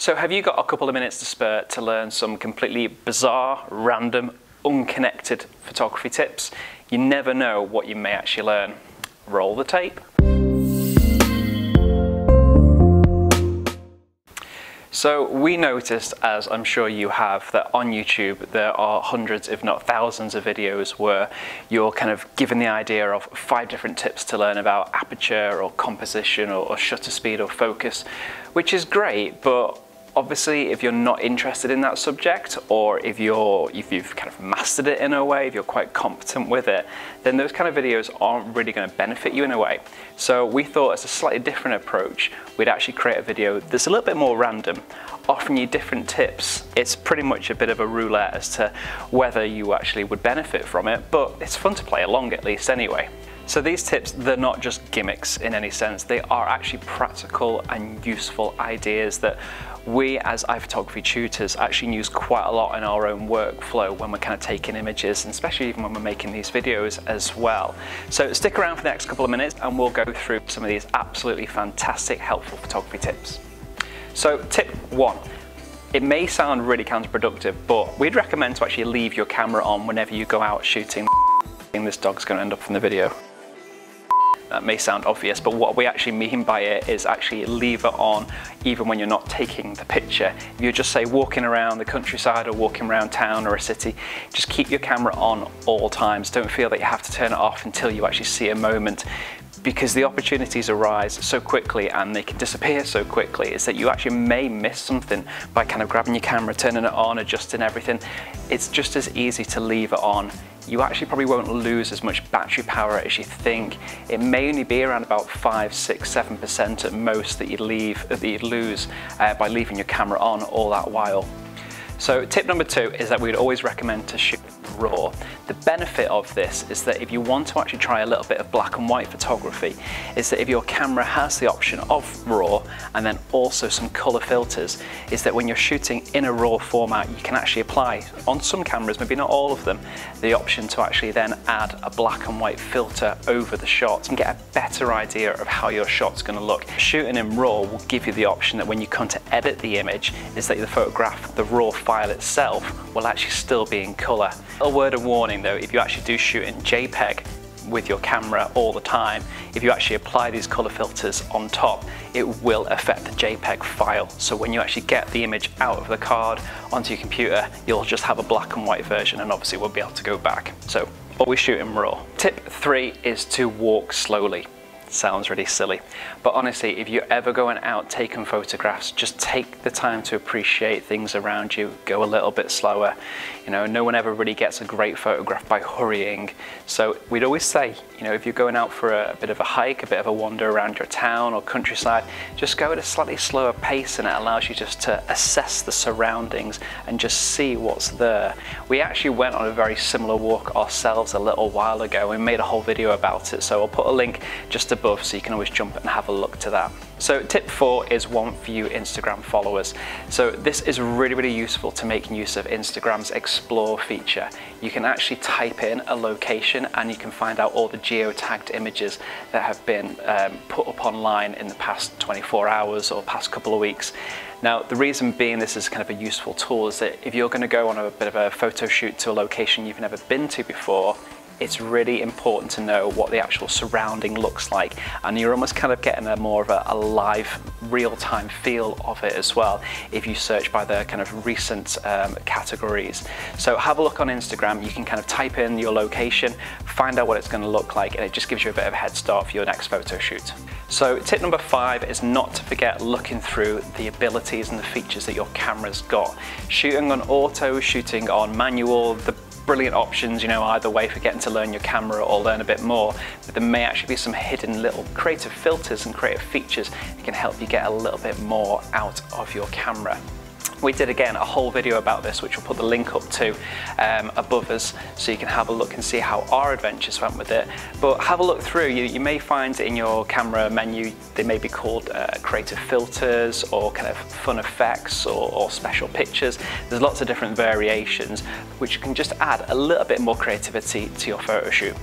So have you got a couple of minutes to spare to learn some completely bizarre, random, unconnected photography tips? You never know what you may actually learn. Roll the tape. So we noticed, as I'm sure you have, that on YouTube there are hundreds, if not thousands of videos where you're kind of given the idea of five different tips to learn about aperture or composition or, or shutter speed or focus, which is great, but obviously if you're not interested in that subject or if you're if you've kind of mastered it in a way if you're quite competent with it then those kind of videos aren't really going to benefit you in a way. So we thought as a slightly different approach we'd actually create a video that's a little bit more random offering you different tips. It's pretty much a bit of a roulette as to whether you actually would benefit from it but it's fun to play along at least anyway so these tips, they're not just gimmicks in any sense, they are actually practical and useful ideas that we as iPhotography tutors actually use quite a lot in our own workflow when we're kind of taking images and especially even when we're making these videos as well. So stick around for the next couple of minutes and we'll go through some of these absolutely fantastic helpful photography tips. So tip one, it may sound really counterproductive, but we'd recommend to actually leave your camera on whenever you go out shooting. This dog's gonna end up in the video. That may sound obvious, but what we actually mean by it is actually leave it on even when you're not taking the picture. If you're just say walking around the countryside or walking around town or a city, just keep your camera on all times. Don't feel that you have to turn it off until you actually see a moment because the opportunities arise so quickly and they can disappear so quickly is that you actually may miss something by kind of grabbing your camera, turning it on, adjusting everything. It's just as easy to leave it on you actually probably won't lose as much battery power as you think. It may only be around about 5, 6, 7% at most that you leave that you lose uh, by leaving your camera on all that while. So tip number two is that we'd always recommend to shoot raw. The benefit of this is that if you want to actually try a little bit of black and white photography, is that if your camera has the option of raw and then also some color filters, is that when you're shooting in a raw format, you can actually apply on some cameras, maybe not all of them, the option to actually then add a black and white filter over the shot and get a better idea of how your shot's gonna look. Shooting in raw will give you the option that when you come to edit the image, is that the photograph, the raw file itself will actually still be in color. A word of warning though, if you actually do shoot in JPEG with your camera all the time, if you actually apply these color filters on top, it will affect the JPEG file. So when you actually get the image out of the card onto your computer, you'll just have a black and white version and obviously we'll be able to go back. So always shoot in RAW. Tip three is to walk slowly sounds really silly. But honestly, if you're ever going out taking photographs, just take the time to appreciate things around you, go a little bit slower. You know, no one ever really gets a great photograph by hurrying. So we'd always say, you know, if you're going out for a, a bit of a hike, a bit of a wander around your town or countryside, just go at a slightly slower pace and it allows you just to assess the surroundings and just see what's there. We actually went on a very similar walk ourselves a little while ago. We made a whole video about it, so I'll put a link just above so you can always jump and have a look to that. So tip four is one for you Instagram followers. So this is really, really useful to making use of Instagram's explore feature. You can actually type in a location and you can find out all the geotagged images that have been um, put up online in the past 24 hours or past couple of weeks. Now, the reason being this is kind of a useful tool is that if you're going to go on a bit of a photo shoot to a location you've never been to before, it's really important to know what the actual surrounding looks like. And you're almost kind of getting a more of a, a live real-time feel of it as well if you search by the kind of recent um, categories. So have a look on Instagram. You can kind of type in your location find out what it's going to look like and it just gives you a bit of a head start for your next photo shoot. So tip number five is not to forget looking through the abilities and the features that your camera's got. Shooting on auto shooting on manual the brilliant options, you know, either way for getting to learn your camera or learn a bit more, but there may actually be some hidden little creative filters and creative features that can help you get a little bit more out of your camera. We did again a whole video about this which we'll put the link up to um, above us so you can have a look and see how our adventures went with it. But have a look through, you, you may find in your camera menu they may be called uh, creative filters or kind of fun effects or, or special pictures. There's lots of different variations which can just add a little bit more creativity to your photo shoot.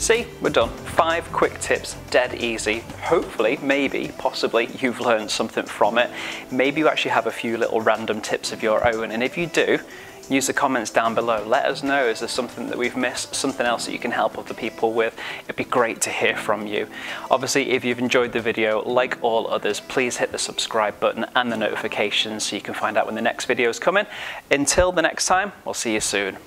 See, we're done. Five quick tips, dead easy. Hopefully, maybe, possibly, you've learned something from it. Maybe you actually have a few little random tips of your own, and if you do, use the comments down below. Let us know, is there something that we've missed, something else that you can help other people with? It'd be great to hear from you. Obviously, if you've enjoyed the video, like all others, please hit the subscribe button and the notifications so you can find out when the next video is coming. Until the next time, we'll see you soon.